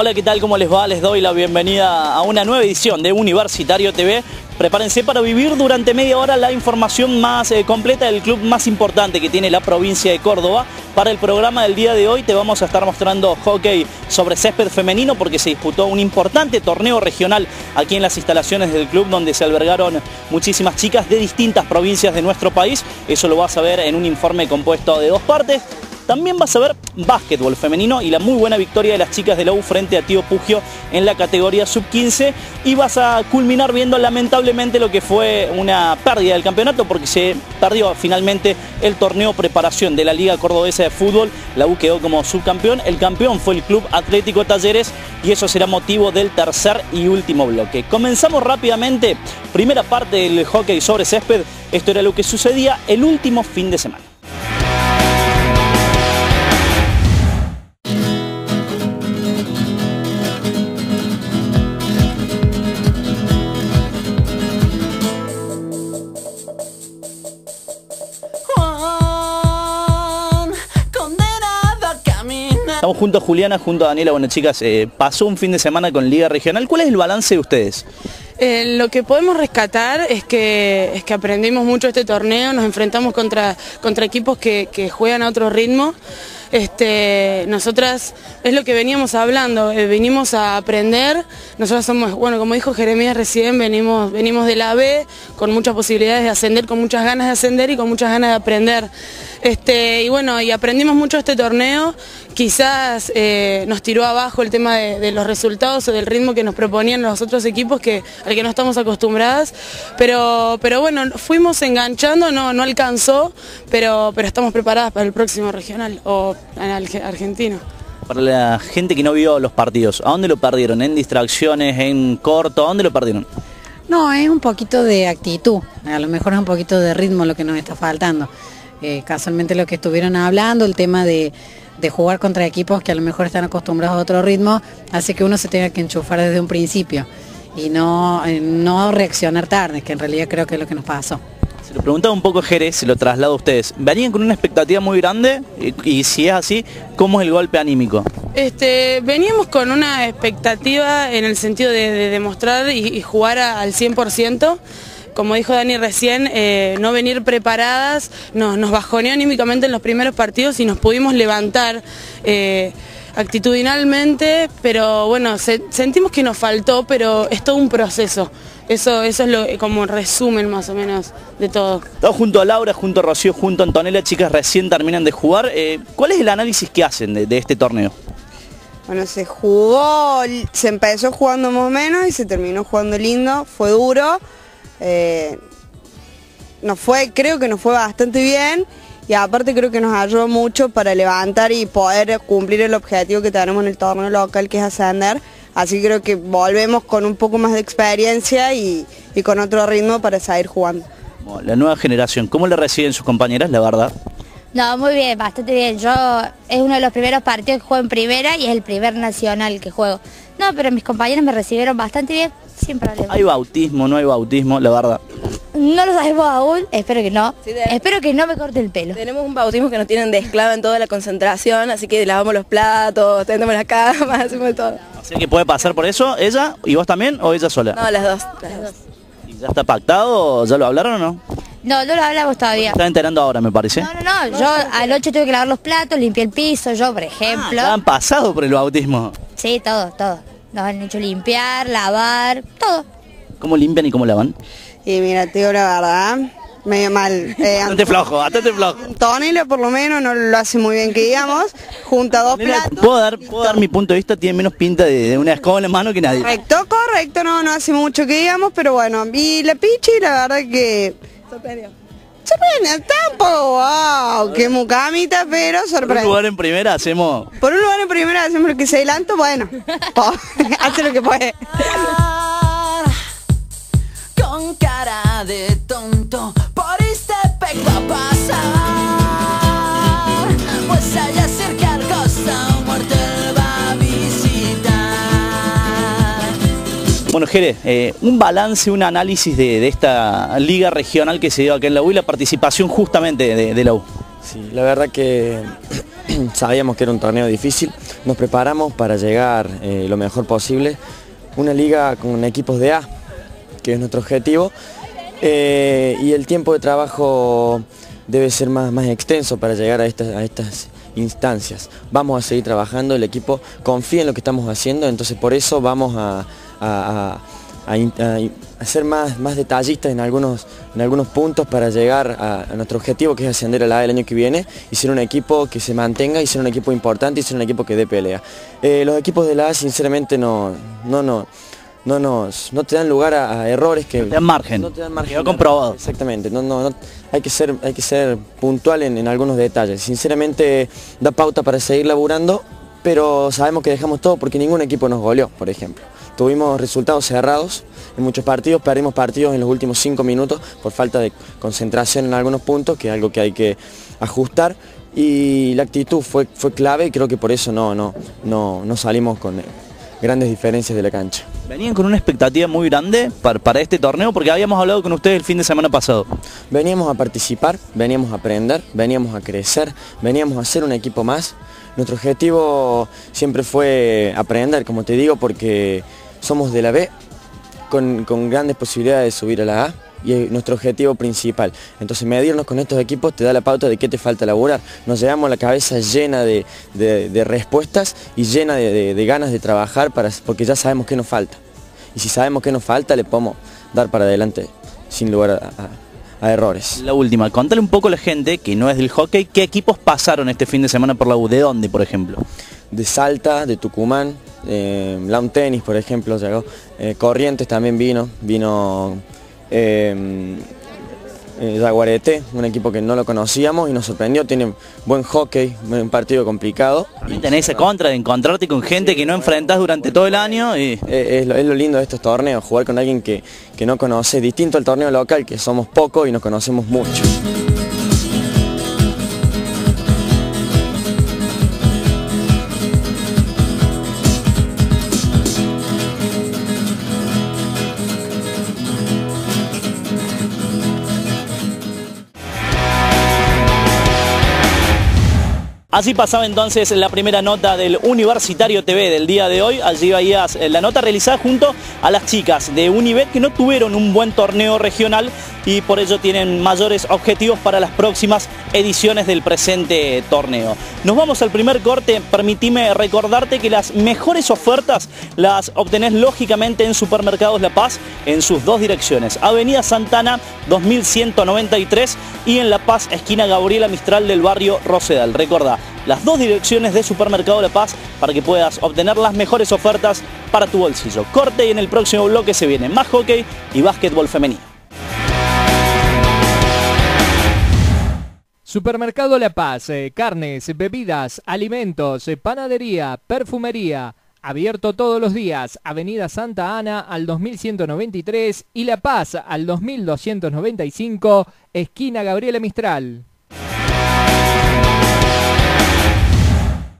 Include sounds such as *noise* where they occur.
Hola, ¿qué tal? ¿Cómo les va? Les doy la bienvenida a una nueva edición de Universitario TV. Prepárense para vivir durante media hora la información más eh, completa del club más importante que tiene la provincia de Córdoba. Para el programa del día de hoy te vamos a estar mostrando hockey sobre césped femenino porque se disputó un importante torneo regional aquí en las instalaciones del club donde se albergaron muchísimas chicas de distintas provincias de nuestro país. Eso lo vas a ver en un informe compuesto de dos partes. También vas a ver básquetbol femenino y la muy buena victoria de las chicas de la U frente a Tío Pugio en la categoría sub-15 y vas a culminar viendo lamentablemente lo que fue una pérdida del campeonato porque se perdió finalmente el torneo preparación de la Liga Cordobesa de Fútbol. La U quedó como subcampeón, el campeón fue el Club Atlético Talleres y eso será motivo del tercer y último bloque. Comenzamos rápidamente, primera parte del hockey sobre césped, esto era lo que sucedía el último fin de semana. Junto a Juliana, junto a Daniela. Bueno, chicas, eh, pasó un fin de semana con Liga Regional. ¿Cuál es el balance de ustedes? Eh, lo que podemos rescatar es que, aprendimos mucho este torneo, nos enfrentamos contra, equipos que juegan a otro ritmo. Este, nosotras, es lo que veníamos hablando, eh, venimos a aprender, nosotros somos, bueno, como dijo Jeremías recién, venimos, venimos de la B, con muchas posibilidades de ascender, con muchas ganas de ascender y con muchas ganas de aprender. Este, y bueno, y aprendimos mucho este torneo, quizás eh, nos tiró abajo el tema de, los resultados o del ritmo que nos proponían los otros equipos al que no estamos acostumbradas, pero, pero bueno, fuimos enganchando, no, no alcanzó, pero, pero estamos preparadas para el próximo regional argentino. Para la gente que no vio los partidos, ¿a dónde lo perdieron? ¿En distracciones? ¿En corto? ¿A dónde lo perdieron? No, es un poquito de actitud, a lo mejor es un poquito de ritmo lo que nos está faltando. Eh, casualmente lo que estuvieron hablando, el tema de, jugar contra equipos que a lo mejor están acostumbrados a otro ritmo, hace que uno se tenga que enchufar desde un principio y no, eh, no reaccionar tarde, que en realidad creo que es lo que nos pasó. Se lo preguntaba un poco Jerez, se lo traslado a ustedes. ¿Venían con una expectativa muy grande? Y, si es así, ¿cómo es el golpe anímico? Este, veníamos con una expectativa en el sentido de, demostrar y, jugar al 100% como dijo Dani recién, eh, no venir preparadas nos, nos bajoneó anímicamente en los primeros partidos y nos pudimos levantar eh, actitudinalmente, pero bueno, sentimos que nos faltó, pero es todo un proceso. Eso, eso es lo, como resumen más o menos de todo. Estamos junto a Laura, junto a Rocío, junto a Antonella, chicas recién terminan de jugar. Eh, ¿Cuál es el análisis que hacen de, este torneo? Bueno, se jugó, se empezó jugando más o menos y se terminó jugando lindo, fue duro. Eh, nos fue, creo que nos fue bastante bien y aparte creo que nos ayudó mucho para levantar y poder cumplir el objetivo que tenemos en el torneo local que es ascender. Así creo que volvemos con un poco más de experiencia y, con otro ritmo para seguir jugando. La nueva generación, ¿cómo le reciben sus compañeras, la verdad? No, muy bien, bastante bien. Yo es uno de los primeros partidos que juego en primera y es el primer nacional que juego. No, pero mis compañeros me recibieron bastante bien, sin problema. ¿Hay bautismo, no hay bautismo, la verdad? No lo sabemos aún, espero que no. espero que no me corte el pelo. Tenemos un bautismo que nos tienen de esclava en toda la concentración, así que lavamos los platos, tendemos las camas, *laughs* hacemos todo. ¿Así que puede pasar por eso ella y vos también o ella sola? No, las dos. Las dos. ¿Y ya está pactado? ¿Ya lo hablaron o no? No, no lo hablamos todavía. Está enterando ahora, me parece. No, no, no. Yo anoche tuve que lavar los platos, limpié el piso, yo, por ejemplo. Ah, han pasado por el bautismo. Sí, todo, todo. Nos han hecho limpiar, lavar, todo. ¿Cómo limpian y cómo lavan? Y mira, tío, la verdad, medio mal. Eh, *laughs* bastante flojo, bastante flojo. Antonella por lo menos no lo hace muy bien que digamos, junta dos platos. ¿Puedo dar, ¿Puedo dar mi punto de vista? Tiene menos pinta de, una escoba en la mano que nadie. Correcto, correcto, no, no hace mucho que digamos, pero bueno, y la pichi la verdad que... Sorprendió. Sorprende, tampoco, wow, qué mucamita, pero sorprende. Por un lugar en primera hacemos... Por un lugar en primera hacemos lo que se adelanto, bueno, *laughs* *laughs* hace lo que puede. Con cara de tonto, por este pecado a pasar. Bueno, Jere, eh, un balance, un análisis de, esta liga regional que se dio acá en la U y la participación justamente de, la U. Sí, la verdad que *clears throat* sabíamos que era un torneo difícil, nos preparamos para llegar eh, lo mejor posible. Una liga con equipos de A, que es nuestro objetivo, eh, y el tiempo de trabajo debe ser más, más extenso para llegar a estas, a estas instancias. Vamos a seguir trabajando, el equipo confía en lo que estamos haciendo, entonces por eso vamos a, a- ser más, más detallistas en algunos, en algunos puntos para llegar a, a nuestro objetivo que es ascender a la A el año que viene y ser un equipo que se mantenga y ser un equipo importante y ser un equipo que dé pelea. Eh, los equipos de la A sinceramente no, no, no, no, nos, no te dan lugar a, a errores que... Te dan margen. No te dan margen. Quedó comprobado. Exactamente, no, no, no, hay, que ser, hay que ser puntual en, en algunos detalles. Sinceramente da pauta para seguir laburando, pero sabemos que dejamos todo porque ningún equipo nos goleó, por ejemplo. Tuvimos resultados cerrados en muchos partidos, perdimos partidos en los últimos cinco minutos por falta de concentración en algunos puntos, que es algo que hay que ajustar. Y la actitud fue, fue clave y creo que por eso no, no, no, no salimos con grandes diferencias de la cancha. Venían con una expectativa muy grande para, para este torneo porque habíamos hablado con ustedes el fin de semana pasado. Veníamos a participar, veníamos a aprender, veníamos a crecer, veníamos a ser un equipo más. Nuestro objetivo siempre fue aprender, como te digo, porque somos de la B, con, con grandes posibilidades de subir a la A y es nuestro objetivo principal. Entonces medirnos con estos equipos te da la pauta de qué te falta laburar. Nos llevamos la cabeza llena de, de- de respuestas y llena de, ganas de trabajar para, porque ya sabemos qué nos falta. Y si sabemos qué nos falta, le podemos dar para adelante sin lugar a- a- a errores. La última, contale un poco a la gente que no es del hockey, qué equipos pasaron este fin de semana por la U, de dónde, por ejemplo. de Salta, de Tucumán, eh, Lawn Tennis, por ejemplo, llegó. Eh, Corrientes también vino, vino eh, eh, Yaguareté, un equipo que no lo conocíamos y nos sorprendió, tiene buen hockey, un partido complicado. También tenés esa contra de encontrarte con gente que no enfrentás durante todo el año y Eh, es, lo, es lo lindo de estos torneos, jugar con alguien que, que no conoce, distinto al torneo local, que somos pocos y nos conocemos mucho. Así pasaba entonces la primera nota del Universitario TV del día de hoy. Allí veías eh, la nota realizada junto a las chicas de Unibet que no tuvieron un buen torneo regional y por ello tienen mayores objetivos para las próximas ediciones del presente torneo. Nos vamos al primer corte. Permitime recordarte que las mejores ofertas las obtenés lógicamente en Supermercados La Paz en sus dos direcciones. Avenida Santana 2193 y en La Paz, esquina Gabriela Mistral del barrio Rosedal. Recordá, las dos direcciones de Supermercado La Paz para que puedas obtener las mejores ofertas para tu bolsillo. Corte y en el próximo bloque se viene más hockey y básquetbol femenino. Supermercado La Paz, eh, carnes, bebidas, alimentos, eh, panadería, perfumería. Abierto todos los días, Avenida Santa Ana al 2193 y La Paz al 2295, esquina Gabriela Mistral.